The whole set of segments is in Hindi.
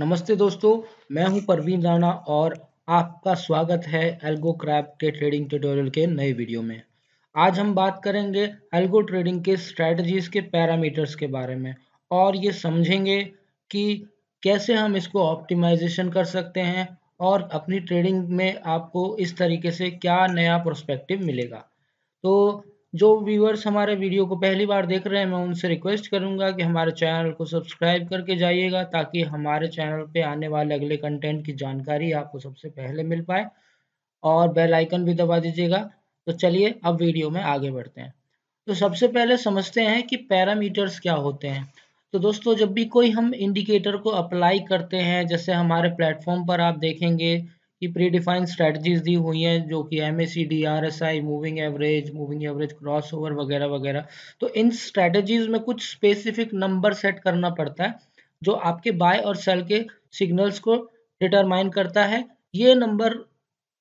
नमस्ते दोस्तों, मैं हूँ परवीन राणा और आपका स्वागत है एल्गो क्रैप के ट्रेडिंग ट्यूटोरियल के नए वीडियो में। आज हम बात करेंगे एल्गो ट्रेडिंग के स्ट्रेटजीज के पैरामीटर्स के बारे में और ये समझेंगे कि कैसे हम इसको ऑप्टिमाइजेशन कर सकते हैं और अपनी ट्रेडिंग में आपको इस तरीके से क्या नया प्रोस्पेक्टिव मिलेगा। तो जो व्यूअर्स हमारे वीडियो को पहली बार देख रहे हैं, मैं उनसे रिक्वेस्ट करूँगा कि हमारे चैनल को सब्सक्राइब करके जाइएगा, ताकि हमारे चैनल पे आने वाले अगले कंटेंट की जानकारी आपको सबसे पहले मिल पाए। और बेल आइकन भी दबा दीजिएगा। तो चलिए, अब वीडियो में आगे बढ़ते हैं। तो सबसे पहले समझते हैं कि पैरामीटर्स क्या होते हैं। तो दोस्तों, जब भी कोई हम इंडिकेटर को अप्लाई करते हैं, जैसे हमारे प्लेटफॉर्म पर आप देखेंगे की प्री डिफाइंड स्ट्रेटजीज दी हुई हैं, जो कि M S C moving average moving average cross वगैरह वगैरह। तो इन स्ट्रेटजीज में कुछ स्पेसिफिक नंबर सेट करना पड़ता है, जो आपके बाय और सेल के सिग्नल्स को डिटरमाइन करता है। ये नंबर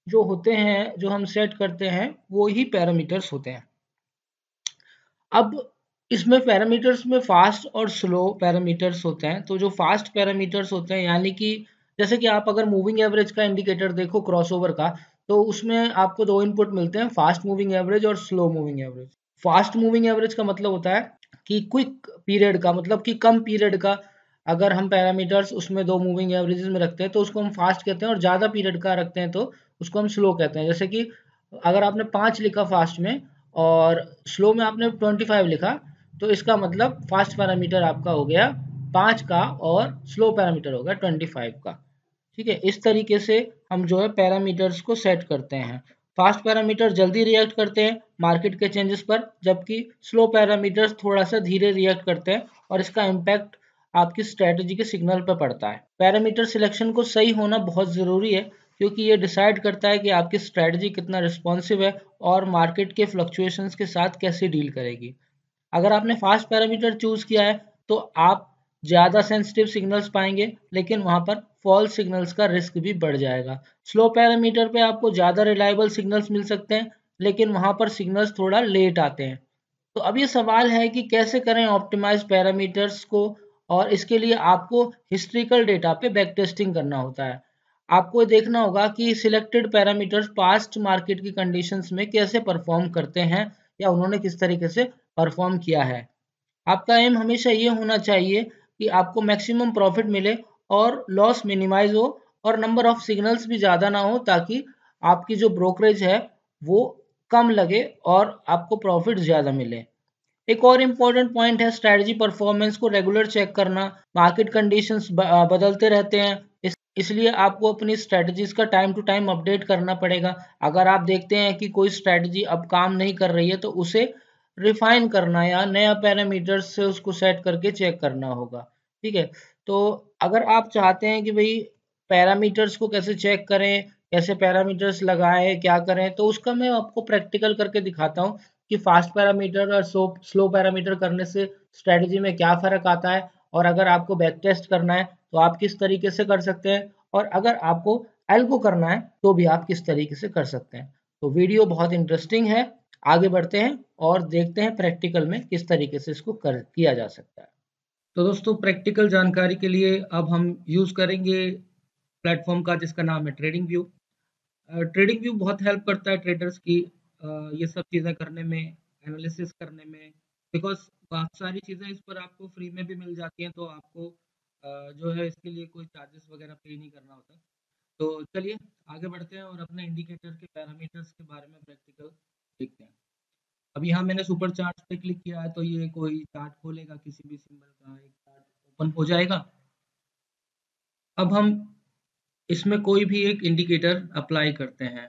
जो होते हैं, जो हम सेट करते हैं, वो ही पैरामीटर्स होते हैं। अब इसमें पैरामीटर्स में फास्ट और स्लो पैरामीटर्स होते हैं। तो जो फास्ट पैरामीटर्स होते हैं, यानी कि जैसे कि आप अगर मूविंग एवरेज का इंडिकेटर देखो क्रॉसओवर का तो उसमें आपको दो इनपुट मिलते हैं फास्ट मूविंग एवरेज और slow moving average fast moving average का मतलब होता है कि क्विक पीरियड का मतलब कि कम पीरियड का अगर हम पैरामीटर्स उसमें दो मूविंग एवरेजेस में रखते हैं तो उसको हम फास्ट कहते हैं और ज़्यादा पीरियड का रखते हैं तो उसको हम स्लो कहते हैं. जैसे कि अगर आपने पाँच लिखा फास्ट में और स्लो में आपने ट्वेंटी फाइव लिखा तो इसका मतलब फास्ट पैरामीटर आपका हो गया पाँच का और स्लो पैरामीटर हो गया ट्वेंटी फाइव का. ठीक है, इस तरीके से हम जो है पैरामीटर्स को सेट करते हैं। फास्ट पैरामीटर जल्दी रिएक्ट करते हैं मार्केट के चेंजेस पर, जबकि स्लो पैरामीटर्स थोड़ा सा धीरे रिएक्ट करते हैं और इसका इम्पैक्ट आपकी स्ट्रेटजी के सिग्नल पर पड़ता है। पैरामीटर सिलेक्शन को सही होना बहुत ज़रूरी है, क्योंकि ये डिसाइड करता है कि आपकी स्ट्रेटजी कितना रिस्पॉन्सिव है और मार्केट के फ्लक्चुएशंस के साथ कैसे डील करेगी। अगर आपने फास्ट पैरामीटर चूज़ किया है तो आप ज़्यादा सेंसिटिव सिग्नल्स पाएँगे, लेकिन वहाँ पर फॉल्स सिग्नल्स का रिस्क भी बढ़ जाएगा। स्लो पैरामीटर पे आपको ज़्यादा रिलायबल सिग्नल्स मिल सकते हैं, लेकिन वहाँ पर सिग्नल्स थोड़ा लेट आते हैं। तो अब ये सवाल है कि कैसे करें ऑप्टिमाइज पैरामीटर्स को, और इसके लिए आपको हिस्ट्रिकल डेटा पे बैक टेस्टिंग करना होता है। आपको देखना होगा कि सिलेक्टेड पैरामीटर्स पास्ट मार्केट की कंडीशंस में कैसे परफॉर्म करते हैं, या उन्होंने किस तरीके से परफॉर्म किया है। आपका एम हमेशा ये होना चाहिए कि आपको मैक्सिमम प्रॉफिट मिले और लॉस मिनिमाइज हो और नंबर ऑफ़ सिग्नल्स भी ज़्यादा ना हो ताकि आपकी जो ब्रोकरेज है वो कम लगे और आपको प्रॉफिट ज़्यादा मिले। एक और इंपॉर्टेंट पॉइंट है स्ट्रेटजी परफॉर्मेंस को रेगुलर चेक करना। मार्केट कंडीशंस बदलते रहते हैं। इस, इसलिए आपको अपनी स्ट्रेटजीज का टाइम टू टाइम अपडेट करना पड़ेगा। अगर आप देखते हैं कि कोई स्ट्रेटजी अब काम नहीं कर रही है तो उसे रिफाइन करना या नया पैरामीटर्स से उसको सेट करके चेक करना होगा। ठीक है? तो अगर आप चाहते हैं कि भाई पैरामीटर्स को कैसे चेक करें, कैसे पैरामीटर्स लगाएँ, क्या करें तो उसका मैं आपको प्रैक्टिकल करके दिखाता हूँ कि फास्ट पैरामीटर और स्लो पैरामीटर करने से स्ट्रेटजी में क्या फ़र्क आता है और अगर आपको बैक टेस्ट करना है तो आप किस तरीके से कर सकते हैं और अगर आपको एल्गो करना है तो भी आप किस तरीके से कर सकते हैं। तो वीडियो बहुत इंटरेस्टिंग है, आगे बढ़ते हैं और देखते हैं प्रैक्टिकल में किस तरीके से इसको कर, किया जा सकता है। तो दोस्तों प्रैक्टिकल जानकारी के लिए अब हम यूज़ करेंगे प्लेटफॉर्म का, जिसका नाम है ट्रेडिंग व्यू ट्रेडिंग व्यू बहुत हेल्प करता है ट्रेडर्स की ये सब चीज़ें करने में एनालिसिस करने में बिकॉज़ बहुत सारी चीज़ें इस पर आपको फ्री में भी मिल जाती हैं तो आपको जो है इसके लिए कोई चार्जेस वगैरह पे नहीं करना होता। तो चलिए, आगे बढ़ते हैं और अपने इंडिकेटर के पैरामीटर्स के बारे में प्रैक्टिकल देखते हैं। अब यहाँ मैंने सुपर चार्ट पे क्लिक किया है तो ये कोई चार्ट खोलेगा, किसी भी सिंबल का एक चार्ट ओपन हो जाएगा। अब हम इसमें कोई भी एक इंडिकेटर अप्लाई करते हैं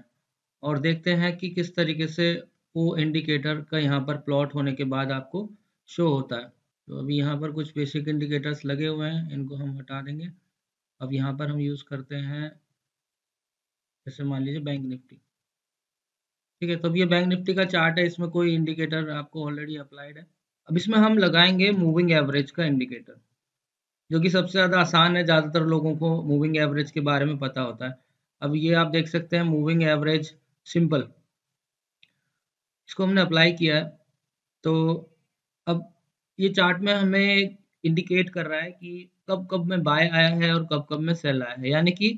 और देखते हैं कि किस तरीके से वो इंडिकेटर का यहाँ पर प्लॉट होने के बाद आपको शो होता है। तो अभी यहाँ पर कुछ बेसिक इंडिकेटर्स लगे हुए हैं, इनको हम हटा देंगे। अब यहाँ पर हम यूज़ करते हैं, जैसे मान लीजिए बैंक निफ्टी ठीक है तो अब ये बैंक निफ्टी का चार्ट है, इसमें कोई इंडिकेटर आपको ऑलरेडी अप्लाइड है। अब इसमें हम लगाएँगे मूविंग एवरेज का इंडिकेटर जो कि सबसे ज़्यादा आसान है, ज़्यादातर लोगों को मूविंग एवरेज के बारे में पता होता है। अब ये आप देख सकते हैं मूविंग एवरेज सिंपल इसको हमने अप्लाई किया है। तो अब ये चार्ट में हमें इंडिकेट कर रहा है कि कब कब में बाय आया है और कब कब में सेल आया है। यानी कि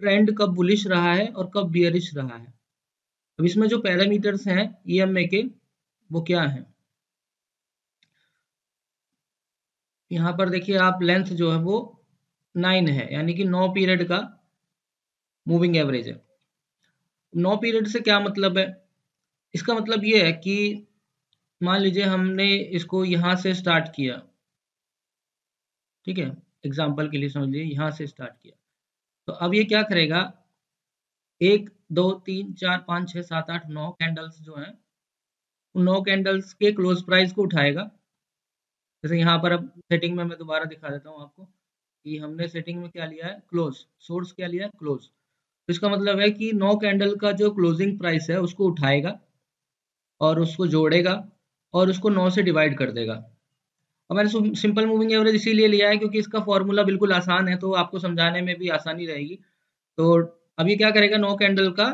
ट्रेंड कब बुलिश रहा है और कब बियरिश रहा है। अब इसमें जो पैरामीटर्स हैं ईएमए के, वो क्या है? यहाँ पर देखिए आप लेंथ जो है वो नाइन है, यानी कि नौ पीरियड का मूविंग एवरेज है। नौ पीरियड से क्या मतलब है? इसका मतलब ये है कि मान लीजिए हमने इसको यहाँ से स्टार्ट किया। ठीक है? एग्ज़ाम्पल के लिए समझ लीजिए, यहाँ से स्टार्ट किया। तो अब ये क्या करेगा? एक, दो, तीन, चार, पाँच छः सात, आठ, नौ कैंडल्स जो हैं नौ कैंडल्स के क्लोज प्राइस को उठाएगा। जैसे यहाँ पर अब सेटिंग में मैं दोबारा दिखा देता हूँ आपको कि हमने सेटिंग में क्या लिया है? क्लोज सोर्स क्या लिया है? क्लोज तो इसका मतलब है कि नौ कैंडल का जो क्लोजिंग प्राइस है, उसको उठाएगा और उसको जोड़ेगा और उसको नौ से डिवाइड कर देगा। अब मैंने सिंपल मूविंग एवरेज इसीलिए लिया है क्योंकि इसका फॉर्मूला बिल्कुल आसान है तो आपको समझाने में भी आसानी रहेगी। तो अभी क्या करेगा? नौ कैंडल का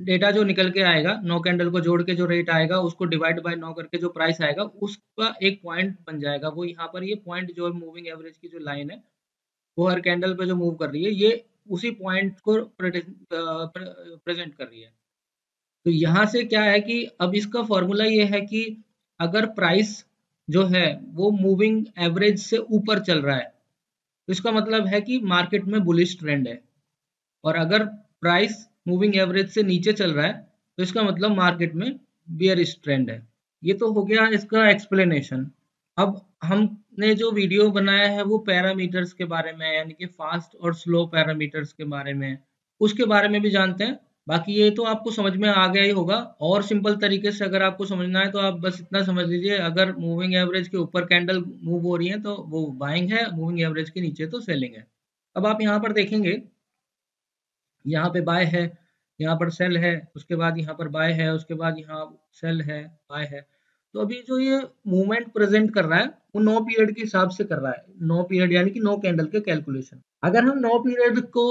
डेटा जो निकल के आएगा नौ कैंडल को जोड़ के जो रेट आएगा, उसको डिवाइड बाय नौ करके जो प्राइस आएगा, उसका एक पॉइंट बन जाएगा। वो यहाँ पर ये पॉइंट जो मूविंग एवरेज की जो लाइन है, वो हर कैंडल पे जो मूव कर रही है, ये उसी पॉइंट को प्रेजेंट कर रही है। तो यहाँ से क्या है कि अब इसका फॉर्मूला ये है कि अगर प्राइस जो है, वो मूविंग एवरेज से ऊपर चल रहा है तो इसका मतलब है कि मार्केट में बुलिश ट्रेंड है। और अगर प्राइस मूविंग एवरेज से नीचे चल रहा है तो इसका मतलब मार्केट में बियरिश ट्रेंड है। ये तो हो गया इसका एक्सप्लेनेशन अब हमने जो वीडियो बनाया है, वो पैरामीटर्स के बारे में यानी कि फास्ट और स्लो पैरामीटर्स के बारे में उसके बारे में भी जानते हैं। बाकी ये तो आपको समझ में आ गया ही होगा। और सिंपल तरीके से अगर आपको समझना है तो आप बस इतना समझ लीजिए, अगर मूविंग एवरेज के ऊपर कैंडल मूव हो रही है तो वो बाइंग है मूविंग एवरेज के नीचे तो सेलिंग है। अब आप यहाँ पर देखेंगे यहाँ पे बाय है, यहाँ पर सेल है, उसके बाद यहाँ पर बाय है, उसके बाद यहाँ सेल है बाय है। तो अभी जो ये मूवमेंट प्रेजेंट कर रहा है, वो नो पीरियड के हिसाब से कर रहा है। नो पीरियड यानी कि नो कैंडल के कैलकुलेशन अगर हम नो पीरियड को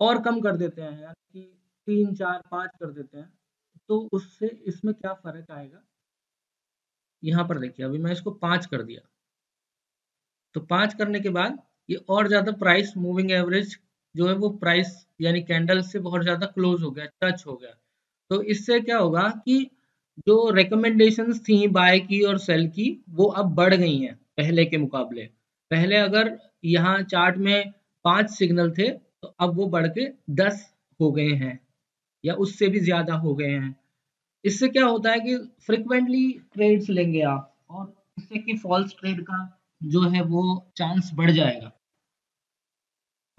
और कम कर देते हैं, यानी कि तीन, चार, पाँच कर देते हैं तो उससे इसमें क्या फ़र्क आएगा? यहाँ पर देखिए, अभी मैं इसको पाँच कर दिया। तो पाँच करने के बाद ये और ज़्यादा प्राइस मूविंग एवरेज जो है वो प्राइस यानी कैंडल से बहुत ज़्यादा क्लोज हो गया टच हो गया। तो इससे क्या होगा कि जो रिकमेंडेशंस थी बाय की और सेल की, वो अब बढ़ गई हैं पहले के मुकाबले। पहले अगर यहाँ चार्ट में पाँच सिग्नल थे तो अब वो बढ़ के दस हो गए हैं या उससे भी ज़्यादा हो गए हैं। इससे क्या होता है कि फ्रिक्वेंटली ट्रेड्स लेंगे आप और इससे कि फॉल्स ट्रेड का जो है वो चांस बढ़ जाएगा।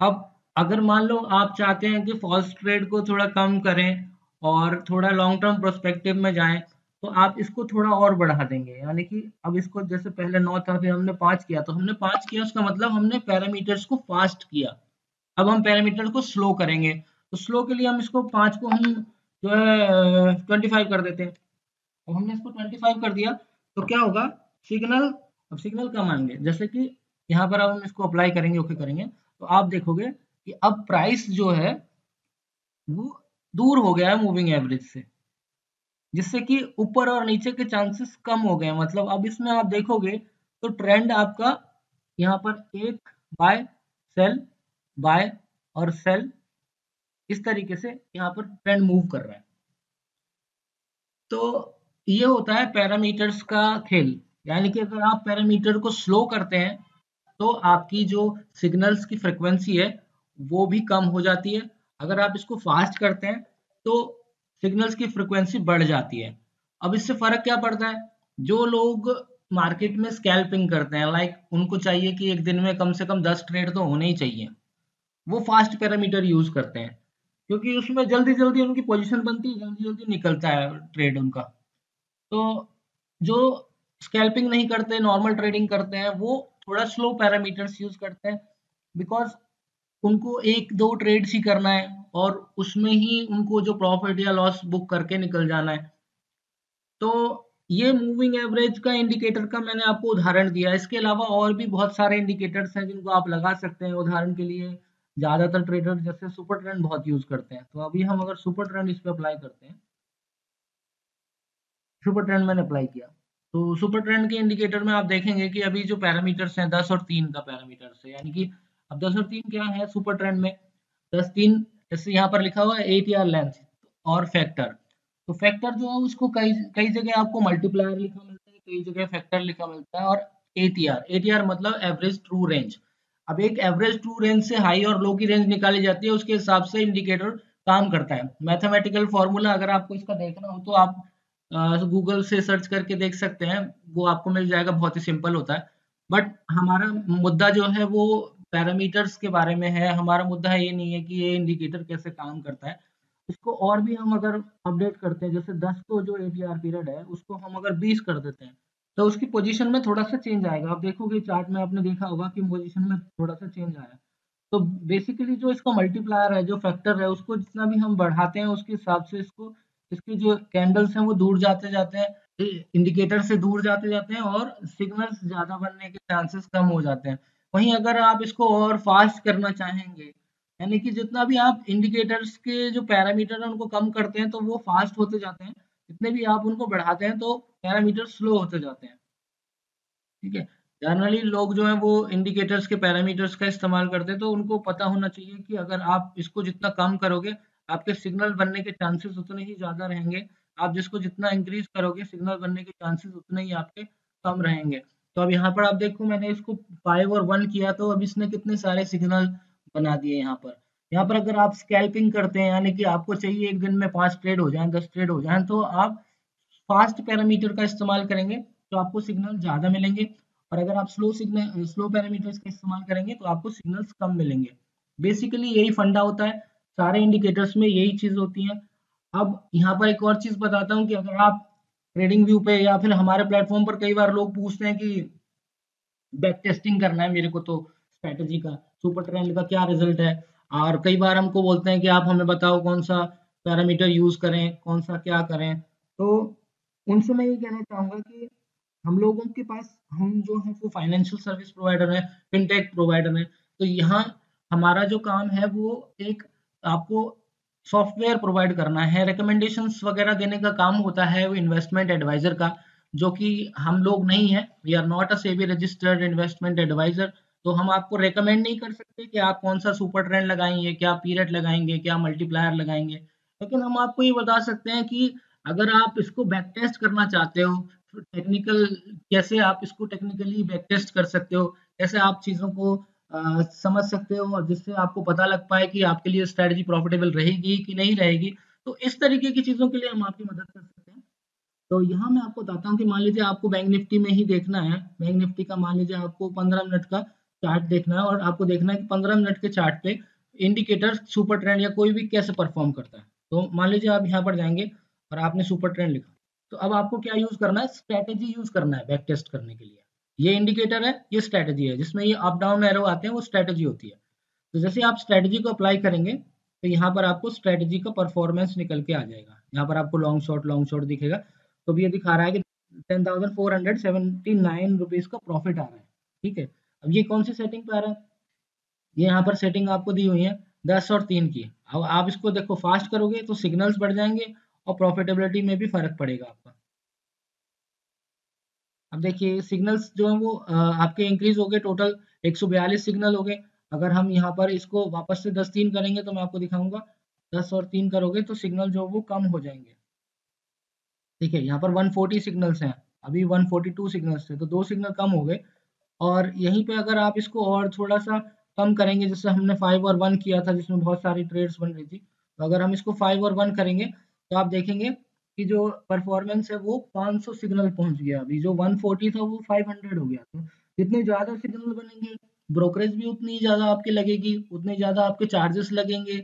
अब अगर मान लो आप चाहते हैं कि फॉल्स ट्रेड को थोड़ा कम करें और थोड़ा लॉन्ग टर्म प्रोस्पेक्टिव में जाएँ तो आप इसको थोड़ा और बढ़ा देंगे। यानी कि अब इसको जैसे पहले नौ था, फिर हमने पाँच किया तो हमने पाँच किया, उसका मतलब हमने पैरामीटर्स को फास्ट किया। अब हम पैरामीटर को स्लो करेंगे तो स्लो के लिए हम इसको पाँच को हम जो है ट्वेंटी फाइव कर देते हैं। अब हमने इसको ट्वेंटी फाइव कर दिया तो क्या होगा? सिग्नल अब सिग्नल कम आएँगे। जैसे कि यहाँ पर अब हम इसको अप्लाई करेंगे ओके करेंगे। तो आप देखोगे कि अब प्राइस जो है, वो दूर हो गया है मूविंग एवरेज से। जिससे कि ऊपर और नीचे के चांसेस कम हो गए मतलब अब इसमें आप देखोगे तो ट्रेंड आपका यहाँ पर एक बाय सेल बाय और सेल इस तरीके से यहाँ पर ट्रेंड मूव कर रहा है। तो ये होता है पैरामीटर्स का खेल। यानी कि अगर आप पैरामीटर को स्लो करते हैं तो आपकी जो सिग्नल्स की फ्रिक्वेंसी है वो भी कम हो जाती है। अगर आप इसको फास्ट करते हैं तो सिग्नल्स की फ्रिक्वेंसी बढ़ जाती है। अब इससे फ़र्क क्या पड़ता है? जो लोग मार्केट में स्कैल्पिंग करते हैं लाइक उनको चाहिए कि एक दिन में कम से कम दस ट्रेड तो होने ही चाहिए। वो फास्ट पैरामीटर यूज़ करते हैं, क्योंकि उसमें जल्दी जल्दी उनकी पोजीशन बनती है जल्दी जल्दी निकलता है ट्रेड उनका। तो जो स्कैल्पिंग नहीं करते नॉर्मल ट्रेडिंग करते हैं, वो थोड़ा स्लो पैरामीटर्स यूज़ करते हैं बिकॉज़ उनको एक दो ट्रेड्स ही करना है और उसमें ही उनको जो प्रॉफिट या लॉस बुक करके निकल जाना है। तो ये मूविंग एवरेज का इंडिकेटर का मैंने आपको उदाहरण दिया इसके अलावा और भी बहुत सारे इंडिकेटर्स हैं जिनको आप लगा सकते हैं। उदाहरण के लिए ज़्यादातर ट्रेडर जैसे सुपर ट्रेंड बहुत यूज़ करते हैं। तो अभी हम अगर सुपर ट्रेंड इस पर अप्लाई करते हैं। सुपर ट्रेंड मैंने अप्लाई किया। तो सुपर ट्रेंड के इंडिकेटर में आप देखेंगे कि अभी जो पैरामीटर्स हैं, दस और तीन का पैरामीटर्स है। यानी कि अब दस और तीन क्या है? सुपर ट्रेंड में। दस, तीन, जैसे यहाँ पर लिखा हुआ है एट ईयर लेंथ और फैक्टर तो फैक्टर जो है, उसको कई कई जगह आपको मल्टीप्लायर लिखा मिलता है, कई जगह फैक्टर लिखा मिलता है, और एटीआर एटीआर मतलब एवरेज ट्रू रेंज अब एक एवरेज ट्रू रेंज से हाई और लो की रेंज निकाली जाती है, उसके हिसाब से इंडिकेटर काम करता है। मैथमेटिकल फॉर्मूला अगर आपको इसका देखना हो तो आप गूगल से सर्च करके देख सकते हैं। वो आपको मिल जाएगा, बहुत ही सिंपल होता है। बट हमारा मुद्दा जो है, वो पैरामीटर्स के बारे में है, हमारा मुद्दा ये नहीं है कि ये इंडिकेटर कैसे काम करता है। इसको और भी हम अगर अपडेट करते हैं, जैसे 10 को जो एटीआर पीरियड है, उसको हम अगर 20 कर देते हैं तो उसकी पोजीशन में थोड़ा सा चेंज आएगा। आप देखोगे चार्ट में आपने देखा होगा कि पोजीशन में थोड़ा सा चेंज आया। तो बेसिकली जो इसका मल्टीप्लायर है, जो फैक्टर है, उसको जितना भी हम बढ़ाते हैं, उसके हिसाब से इसको, इसके जो कैंडल्स हैं, वो दूर जाते जाते हैं इंडिकेटर से दूर जाते जाते हैं और सिग्नल्स ज़्यादा बनने के चांसेस कम हो जाते हैं। वहीं अगर आप इसको और फास्ट करना चाहेंगे, यानी कि जितना भी आप इंडिकेटर्स के जो पैरामीटर है उनको कम करते हैं तो वो फास्ट होते जाते हैं। जितने भी आप उनको बढ़ाते हैं तो पैरामीटर स्लो होते जाते हैं। ठीक है? जनरली लोग जो है वो इंडिकेटर्स के पैरामीटर्स का इस्तेमाल करते हैं तो उनको पता होना चाहिए कि अगर आप इसको जितना कम करोगे, आपके सिग्नल बनने के चांसेस उतने ही ज़्यादा रहेंगे। आप जिसको जितना इंक्रीज करोगे सिग्नल बनने के चांसेस उतने ही आपके कम रहेंगे। तो अब यहाँ पर आप देखो, मैंने इसको फाइव और वन किया तो अब इसने कितने सारे सिग्नल बना दिए यहाँ पर। यहाँ पर अगर आप स्कैल्पिंग करते हैं, यानी कि आपको चाहिए एक दिन में पाँच ट्रेड हो जाए, दस ट्रेड हो जाए तो आप फास्ट पैरामीटर का इस्तेमाल करेंगे तो आपको सिग्नल ज़्यादा मिलेंगे। और अगर आप स्लो सिग्नल स्लो पैरामीटर्स का इस्तेमाल करेंगे तो आपको सिग्नल्स कम मिलेंगे। बेसिकली यही फंडा होता है, सारे इंडिकेटर्स में यही चीज़ होती है। अब यहाँ पर एक और चीज़ बताता हूँ कि अगर आप ट्रेडिंग व्यू पे या फिर हमारे प्लेटफॉर्म पर कई बार लोग पूछते हैं कि बैक टेस्टिंग करना है मेरे को तो स्ट्रेटेजी का सुपर ट्रेंड का क्या रिज़ल्ट है? और कई बार हमको बोलते हैं कि आप हमें बताओ कौन सा पैरामीटर यूज़ करें, कौन सा क्या करें। तो उनसे मैं ये कहना चाहूँगा कि हम लोगों के पास, हम जो है वो फाइनेंशियल सर्विस प्रोवाइडर है फिनटेक प्रोवाइडर है। तो यहाँ हमारा जो काम है वो एक आपको सॉफ्टवेयर प्रोवाइड करना है रिकमेंडेशंस वगैरह देने का काम होता है वो इन्वेस्टमेंट एडवाइजर का, जो कि हम लोग नहीं है we are not a SEBI registered investment advisor तो हम आपको रेकमेंड नहीं कर सकते कि आप कौन सा सुपर ट्रेंड लगाएँगे, क्या पीरियड लगाएँगे, क्या मल्टीप्लायर लगाएँगे। लेकिन हम आपको ये बता सकते हैं कि अगर आप इसको बैक टेस्ट करना चाहते हो टेक्निकल कैसे आप इसको टेक्निकली बैक टेस्ट कर सकते हो, कैसे आप चीज़ों को समझ सकते हो और जिससे आपको पता लग पाए कि आपके लिए स्ट्रेटजी प्रॉफिटेबल रहेगी कि नहीं रहेगी। तो इस तरीके की चीज़ों के लिए हम आपकी मदद कर सकते हैं। तो यहाँ मैं आपको बताता हूँ कि मान लीजिए आपको बैंक निफ्टी में ही देखना है। बैंक निफ्टी का मान लीजिए आपको पंद्रह मिनट का चार्ट देखना है और आपको देखना है कि पंद्रह मिनट के चार्ट पे इंडिकेटर सुपर ट्रेंड या कोई भी कैसे परफॉर्म करता है। तो मान लीजिए आप यहाँ पर जाएँगे और आपने सुपर ट्रेंड लिखा। तो अब आपको क्या यूज़ करना है? स्ट्रेटेजी यूज़ करना है बैक टेस्ट करने के लिए। ये इंडिकेटर है, ये स्ट्रेटेजी है। जिसमें ये अप डाउन एरो आते हैं, वो स्ट्रेटेजी होती है। तो जैसे आप स्ट्रेटेजी को अप्लाई करेंगे तो यहाँ पर आपको स्ट्रेटेजी का परफॉर्मेंस निकल के आ जाएगा। यहाँ पर आपको लॉन्ग शॉट लॉन्ग शॉट दिखेगा। तो भी ये दिखा रहा है कि ten thousand four hundred seventy nine rupees का प्रॉफिट आ रहा है। ठीक है? अब ये कौन सी सेटिंग पे आ रहा है? ये यहाँ पर सेटिंग आपको दी हुई है, दस और तीन की। अब आप इसको देखो फास्ट करोगे तो सिग्नल्स बढ़ जाएँगे और प्रॉफिटेबिलिटी में भी फ़र्क पड़ेगा आपका। अब देखिए सिग्नल्स जो है वो आपके इंक्रीज हो गए टोटल 142 सिग्नल हो गए। अगर हम यहाँ पर इसको वापस से दस तीन करेंगे तो मैं आपको दिखाऊँगा, दस और तीन करोगे तो सिग्नल जो वो कम हो जाएँगे। ठीक है, यहाँ पर 140 सिग्नल्स हैं, अभी 142 सिग्नल्स थे तो दो सिग्नल कम हो गए। और यहीं पे अगर आप इसको और थोड़ा सा कम करेंगे, जैसे हमने फाइव और वन किया था, जिसमें बहुत सारी ट्रेड्स बन रही थी तो अगर हम इसको फाइव और वन करेंगे तो आप देखेंगे कि जो परफॉर्मेंस है वो 500 सिग्नल पहुँच गया अभी। जो 140 था वो 500 हो गया। तो जितने ज़्यादा सिग्नल बनेंगे ब्रोकरेज भी उतनी ज़्यादा आपके लगेगी, उतने ज़्यादा आपके चार्जेस लगेंगे।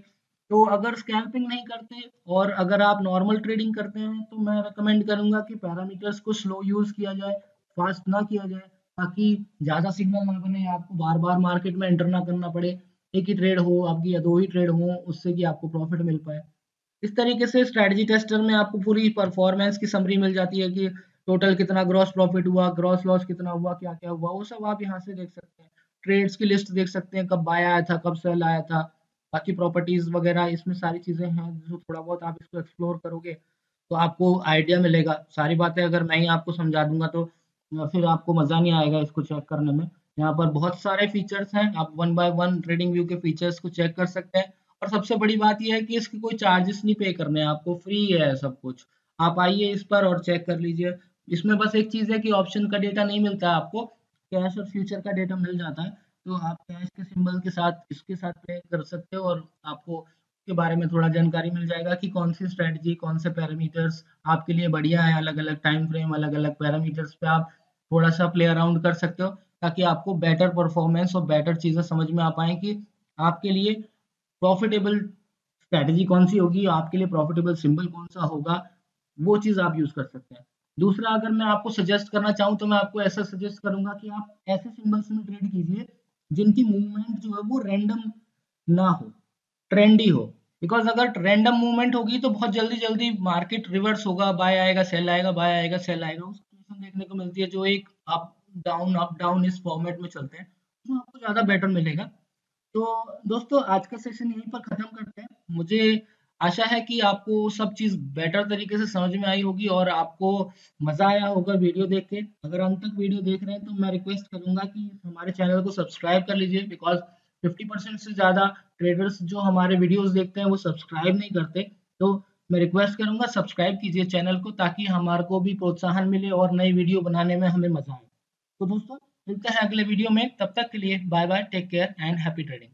तो अगर स्कैल्पिंग नहीं करते और अगर आप नॉर्मल ट्रेडिंग करते हैं तो मैं रिकमेंड करूँगा कि पैरामीटर्स को स्लो यूज़ किया जाए फास्ट ना किया जाए, ताकि ज़्यादा सिग्नल ना बने, आपको बार बार मार्केट में एंटर ना करना पड़े। एक ही ट्रेड हो, आपकी या दो ही ट्रेड हो, उससे कि आपको प्रॉफिट मिल पाए। इस तरीके से स्ट्रेटजी टेस्टर में आपको पूरी परफॉर्मेंस की समरी मिल जाती है कि टोटल कितना ग्रॉस प्रॉफिट हुआ ग्रॉस लॉस कितना हुआ क्या क्या हुआ, वो सब आप यहाँ से देख सकते हैं। ट्रेड्स की लिस्ट देख सकते हैं, कब बाय आया था, कब सेल आया था, बाकी प्रॉपर्टीज़ वगैरह, इसमें सारी चीज़ें हैं, जो थोड़ा बहुत आप इसको एक्सप्लोर करोगे तो आपको आइडिया मिलेगा। सारी बातें अगर मैं ही आपको समझा दूँगा तो फिर आपको मज़ा नहीं आएगा इसको चेक करने में। यहाँ पर बहुत सारे फीचर्स हैं, आप one by one trading view के फीचर्स को चेक कर सकते हैं। और सबसे बड़ी बात यह है कि इसके कोई चार्जेस नहीं पे करने, आपको फ्री है सब कुछ। आप आइए इस पर और चेक कर लीजिए। इसमें बस एक चीज़ है कि ऑप्शन का डेटा नहीं मिलता आपको। कैश और फ्यूचर का डेटा मिल जाता है तो आप कैश के सिंबल के साथ, इसके साथ प्ले कर सकते हो और आपको के बारे में थोड़ा जानकारी मिल जाएगा कि कौन सी स्ट्रेटजी कौन से पैरामीटर्स आपके लिए बढ़िया है अलग अलग टाइम फ्रेम अलग अलग पैरामीटर्स पे आप थोड़ा सा प्ले अराउंड कर सकते हो, ताकि आपको बेटर परफॉर्मेंस और बेटर चीज़ें समझ में आ पाए कि आपके लिए प्रॉफिटेबल स्ट्रैटेजी कौन सी होगी? आपके लिए प्रॉफिटेबल सिंबल कौन सा होगा? वो चीज़ आप यूज़ कर सकते हैं। दूसरा, अगर मैं आपको सजेस्ट करना चाहूँ तो मैं आपको ऐसा सजेस्ट करूँगा कि आप ऐसे सिंबल्स में ट्रेड कीजिए, जिनकी मूवमेंट जो है वो रैंडम ना हो ट्रेंडी हो। बिकॉज़ अगर रैंडम मूवमेंट होगी तो बहुत जल्दी जल्दी मार्केट रिवर्स होगा। बाय आएगा सेल आएगा बाय आएगा सेल आएगा। उस सिचुएशन देखने को मिलती है जो एक अप डाउन अप डाउन इस फॉर्मेट में चलते हैं तो आपको ज़्यादा बेटर मिलेगा। तो दोस्तों, आज का सेशन यहीं पर ख़त्म करते हैं। मुझे आशा है कि आपको सब चीज़ बेटर तरीके से समझ में आई होगी और आपको मज़ा आया होगा वीडियो देख के। अगर अंत तक वीडियो देख रहे हैं तो मैं रिक्वेस्ट करूँगा कि हमारे चैनल को सब्सक्राइब कर लीजिए बिकॉज़ 50 परसेंट से ज़्यादा ट्रेडर्स जो हमारे वीडियोस देखते हैं, वो सब्सक्राइब नहीं करते। तो मैं रिक्वेस्ट करूँगा सब्सक्राइब कीजिए चैनल को, ताकि हमारे को भी प्रोत्साहन मिले और नई वीडियो बनाने में हमें मज़ा आए। तो दोस्तों मिलते हैं अगले वीडियो में। तब तक के लिए bye bye take care and happy trading